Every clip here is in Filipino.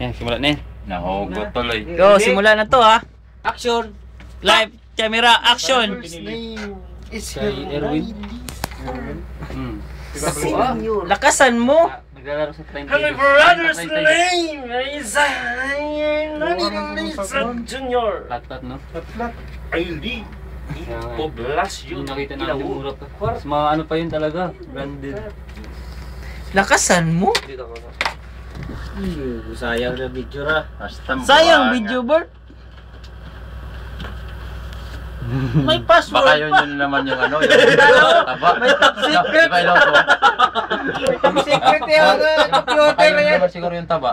Yan, simula na yan. Nahugot tuloy. Go, simula na to ha. Action! Live, camera, action! Is Kay Erwin. Hmm. Senior. Lakasan mo! Naglalaro sa 30. My brother's 30. name is Lisa Junior. Lat-lat, no? Tatlat. ID. Poblasyon. Yung nakita namin yung mura pa. Mas mga ano pa yun talaga. Branded. Lakasan mo? Sayang na video ra. Sayang video, Bert. May password Baka yun pa. yun naman yung ano, yung taba. May top secret. Ba iloko? Secret yung uh, computer na yun yan. naman siguro yung taba.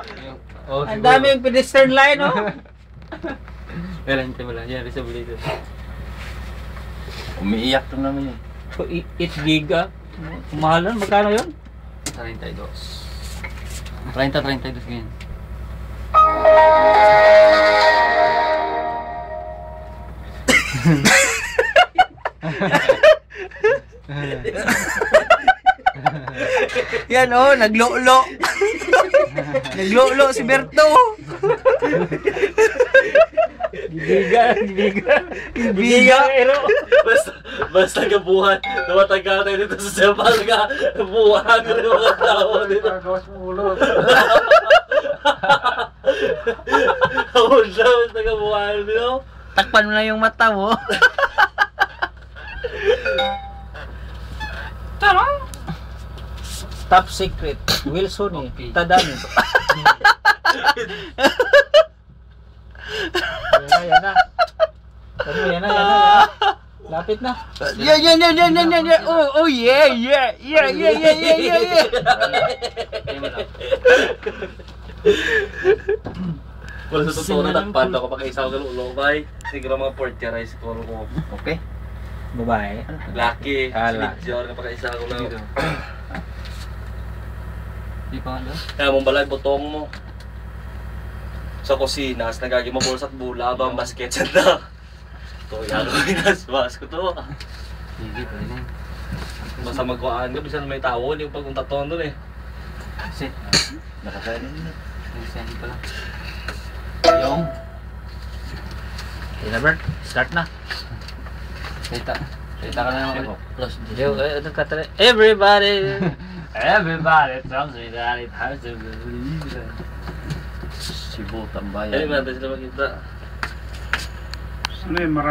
Oh, Ang dami yung pedestrian line, oh. Wala, hindi wala. Yan, resolution. Umiiyak to naman yun. 8 giga. Mahalan, magkano yun? 32. 30, 32 ganyan. Yan, oh, naglolo. naglolo si Berto. Bibiga, bibiga. Bibiga. Basta, basta gabuhan. Namataga tayo dito sa Sepal ka. Buhan ng mga tao dito. Ako siya, basta gabuhan dito. Takpan mo na yung mata mo. Top secret. Wilson eh. Tadami. yan na, yan na. Yan na, yan na, yan na. Lapit na. Yan, yan, yan, yan, yan, yan, yan. Oh, oh, yeah, yeah, yeah, yeah, yeah, yeah, yeah, yeah. Wala sa totoo na takpan ako pag isa ko ng ulobay. Siguro mga fourth year high school ko. Okay. Babae. Lucky. Ah, Sinidyor kapag isa ko lang. Di pa nga daw. Kaya mong balay butong mo sa kusina, as nagagimabol sa bulabang basket sa ta. Ito, gagawin na sa basko to. Hindi, pwede na. Basta magkuhaan ka, bisan may tao, hindi ko pagpunta to doon eh. Kasi, nakasaya na yun. Nagsahin pala. Yung. Dinabert, start na. Kita. Kita ka na naman. Plus, yung, eh, ano ito katali. Everybody! Everybody, Tom's with that, it has to be. Cebu, Yan tambayan. yung natin sila makita. Ano yun, marami.